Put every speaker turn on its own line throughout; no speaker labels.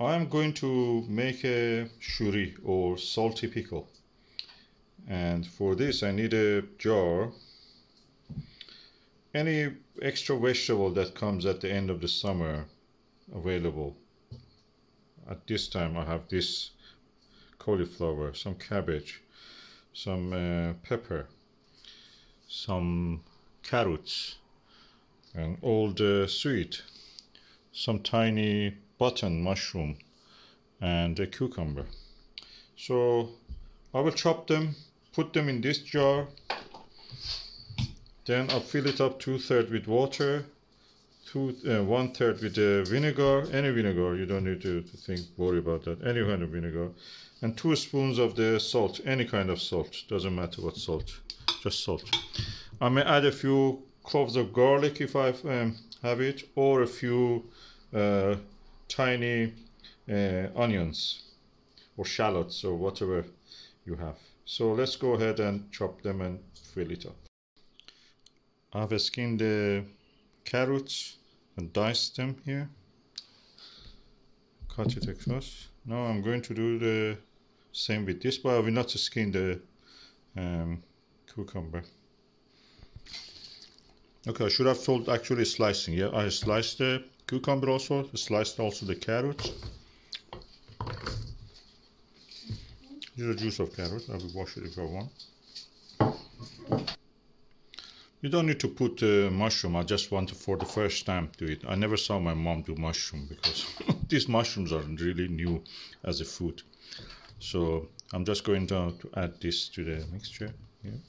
I'm going to make a shoori or salty pickle. And for this I need a jar. Any extra vegetable that comes at the end of the summer available. At this time I have this cauliflower some cabbage some uh, pepper some carrots and old uh, swede some tiny button mushroom and a cucumber. So I will chop them put them in this jar. Then I'll fill it up two-thirds with water two uh, one-third with uh, vinegar any vinegar. You don't need to, to think worry about that. Any kind of vinegar. And two spoons of the salt any kind of salt. Doesn't matter what salt. Just salt. I may add a few cloves of garlic if I um, have it or a few uh, tiny uh, onions or shallots or whatever you have. So let's go ahead and chop them and fill it up. I've skinned the carrots and diced them here. Cut it across. Now I'm going to do the same with this, but I will not skin the um, cucumber. Okay, I should have told actually slicing. Yeah, I sliced the cucumber also, sliced also the carrots. Is the juice of carrot. I will wash it if I want. You don't need to put uh, mushroom. I just want to, for the first time to it. I never saw my mom do mushroom because these mushrooms are really new as a food. So I'm just going to, to add this to the mixture here.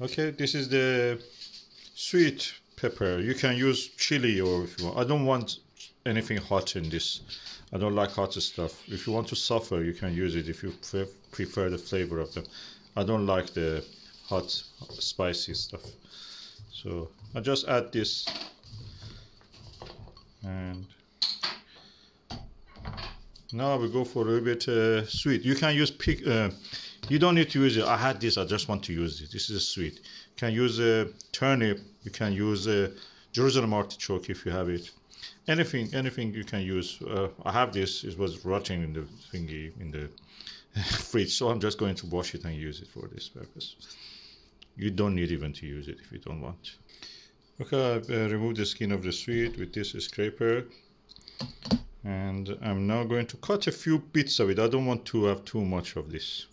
Okay, this is the sweet pepper. You can use chili or if you want. I don't want anything hot in this. I don't like hot stuff. If you want to suffer, you can use it if you prefer the flavor of them. I don't like the hot, spicy stuff. So I just add this and now we go for a little bit uh, swede. You can use pick. Uh, you don't need to use it. I had this. I just want to use it. This is swede. You can use a turnip. You can use a Jerusalem artichoke if you have it. Anything, anything you can use. Uh, I have this. It was rotting in the thingy in the fridge, so I'm just going to wash it and use it for this purpose. You don't need even to use it if you don't want. Okay, I've uh, removed the skin of the swede with this scraper and I'm now going to cut a few bits of it. I don't want to have too much of this.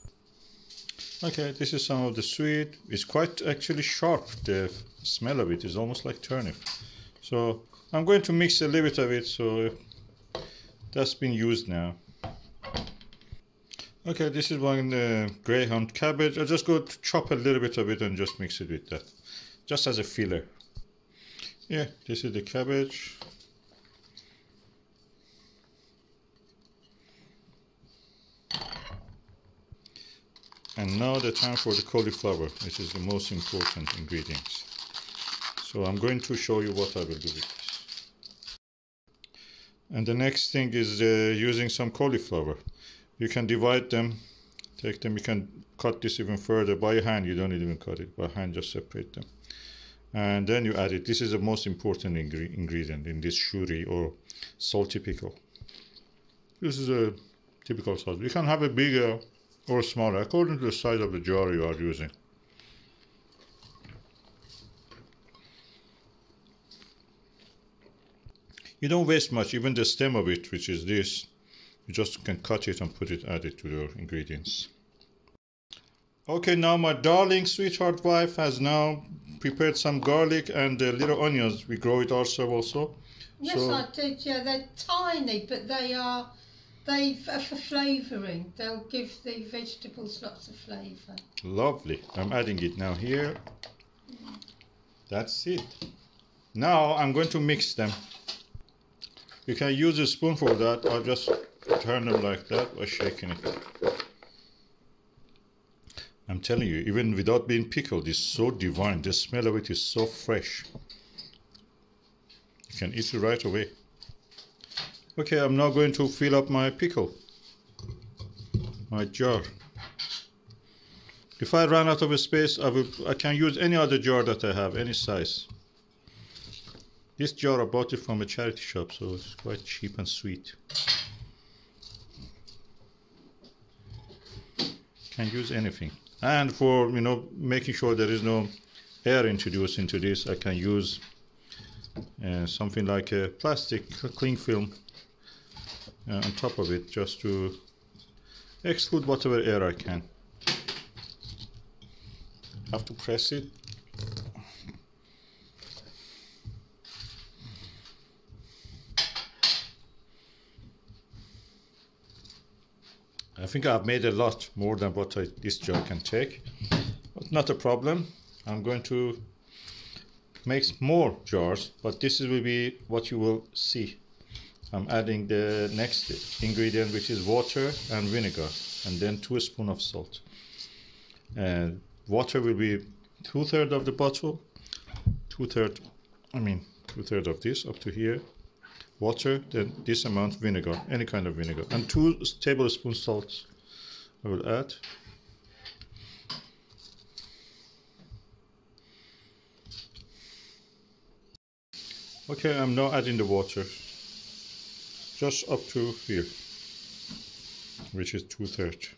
Okay, this is some of the swede. It's quite actually sharp. The smell of it is almost like turnip. So I'm going to mix a little bit of it so that's been used now. Okay, this is one uh, greyhound cabbage. I just go to chop a little bit of it and just mix it with that. Just as a filler. Yeah, this is the cabbage. And now the time for the cauliflower, which is the most important ingredients. So I'm going to show you what I will do with this. And the next thing is uh, using some cauliflower. You can divide them, take them, you can cut this even further by hand, you don't even cut it, by hand just separate them. And then you add it. This is the most important ingre ingredient in this shoori or salty pickle. This is a typical sauce. You can have a bigger or smaller according to the size of the jar you are using. You don't waste much, even the stem of it, which is this, you just can cut it and put it, add it to your ingredients. Okay, now my darling sweetheart wife has now prepared some garlic and uh, little onions. We grow it ourselves also.
Yes, so, I did. Yeah, they're tiny, but they are they for flavouring. They'll give the vegetables lots of flavour.
Lovely. I'm adding it now here. That's it. Now I'm going to mix them. You can use a spoon for that. I'll just turn them like that by shaking it. I'm telling you, even without being pickled, it's so divine. The smell of it is so fresh. You can eat it right away. Okay, I'm now going to fill up my pickle, my jar. If I run out of space, I, will, I can use any other jar that I have, any size. This jar I bought it from a charity shop, so it's quite cheap and sweet. Can use anything. And for you know making sure there is no air introduced into this, I can use uh, something like a plastic cling film uh, on top of it just to exclude whatever air I can. Have to press it. I think I've made a lot more than what I, this jar can take, but not a problem. I'm going to make more jars, but this will be what you will see. I'm adding the next ingredient, which is water and vinegar, and then two spoon of salt. And water will be two third of the bottle, two third, I mean two third of this up to here. Water, then this amount vinegar, any kind of vinegar, and two tablespoons salt. I will add. Okay, I'm now adding the water just up to here, which is two thirds.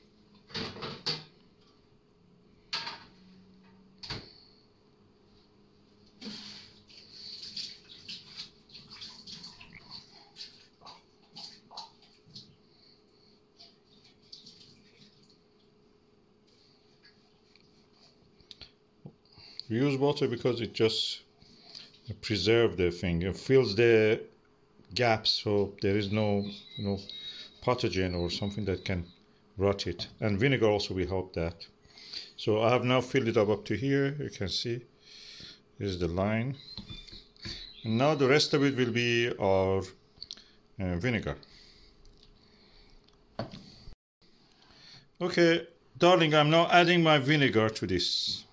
We use water because it just preserves the thing. It fills the gaps so there is no you know pathogen or something that can rot it. And vinegar also will help that. So I have now filled it up up to here. You can see is the line. And now the rest of it will be our uh, vinegar. Okay, darling, I'm now adding my vinegar to this.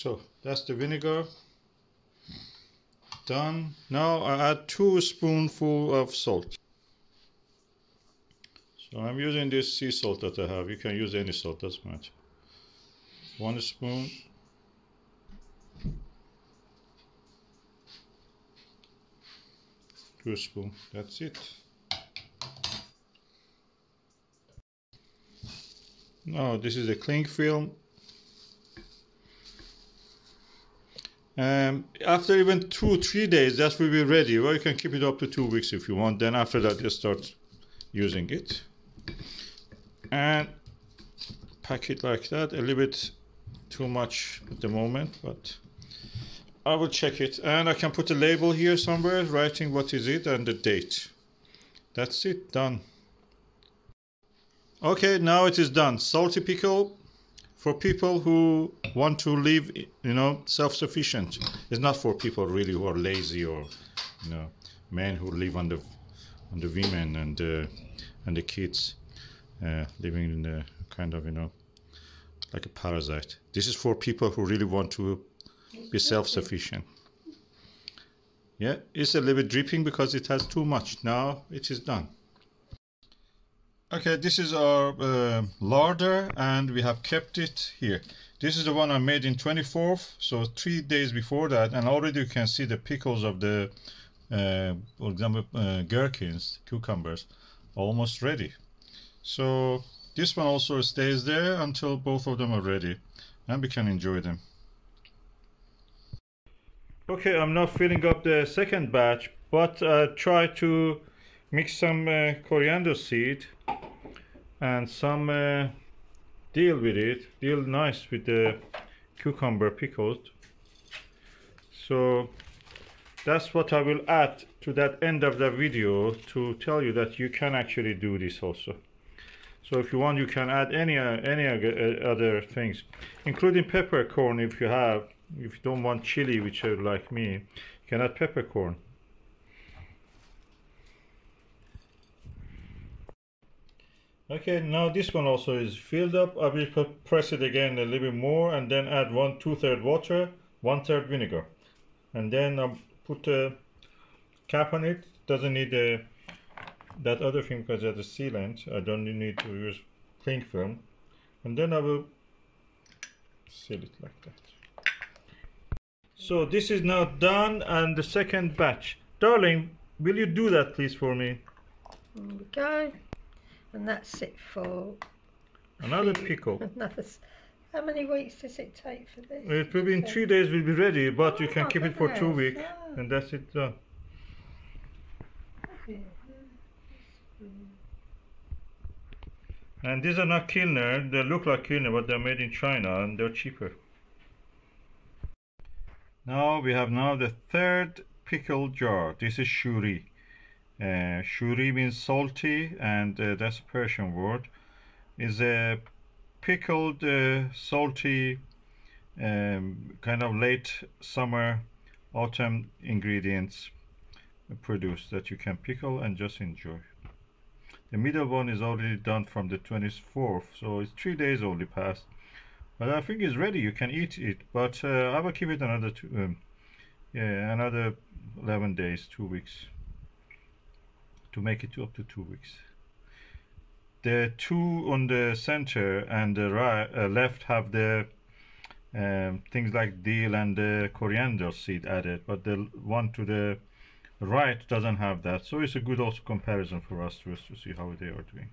So that's the vinegar. Done. Now I add two spoonful of salt. So I'm using this sea salt that I have. You can use any salt, doesn't matter. One spoon. Two spoon. That's it. Now this is a cling film. Um, after even two, three days, that will be ready. Well, you can keep it up to two weeks if you want. Then after that, you start using it. And pack it like that. A little bit too much at the moment, but I will check it. And I can put a label here somewhere, writing what is it and the date. That's it, done. Okay, now it is done. Salty pickle for people who want to live, you know, self-sufficient. It's not for people really who are lazy or, you know, men who live on the on the women and uh, and the kids uh, living in the kind of, you know, like a parasite. This is for people who really want to be self-sufficient. Yeah, it's a little bit dripping because it has too much. Now it is done. Okay, this is our uh, larder and we have kept it here. This is the one I made in 24th, so three days before that, and already you can see the pickles of the, uh, for example, uh, gherkins, cucumbers, almost ready. So this one also stays there until both of them are ready, and we can enjoy them. Okay, I'm not filling up the second batch, but uh, try to mix some uh, coriander seed and some uh, dill with it. Dill nice with the cucumber pickled. So that's what I will add to that end of the video to tell you that you can actually do this also. So if you want you can add any uh, any uh, other things including peppercorn if you have if you don't want chili which are like me you can add peppercorn Okay, now this one also is filled up. I will press it again a little bit more and then add one two-third water, one-third vinegar. And then I'll put a cap on it doesn't need a, that other film because it's a sealant. I don't need to use cling film. And then I will seal it like that. So this is now done and the second batch. Darling, will you do that please for me?
Go. And that's it for
Another pickle.
another. How many weeks does it take for this?
It will be in three days We'll be ready, but you can
Oh,
keep it for two weeks
Ah.
and that's it done. And these are not Kilner, they look like Kilner but they're made in China and they're cheaper. Now we have now the third pickle jar. This is shoori. Uh, shoori means salty and uh, that's a Persian word. Is a pickled uh, salty um, kind of late summer autumn ingredients produced that you can pickle and just enjoy. The middle one is already done from the 24th, so it's three days only passed. But I think it's ready. You can eat it, but uh, I will keep it another two, um, yeah, another 11 days, two weeks, to make it up to two weeks. The two on the center and the right, uh, left have the um, things like dill and the coriander seed added, but the one to the right doesn't have that. So it's a good also comparison for us to, to see how they are doing.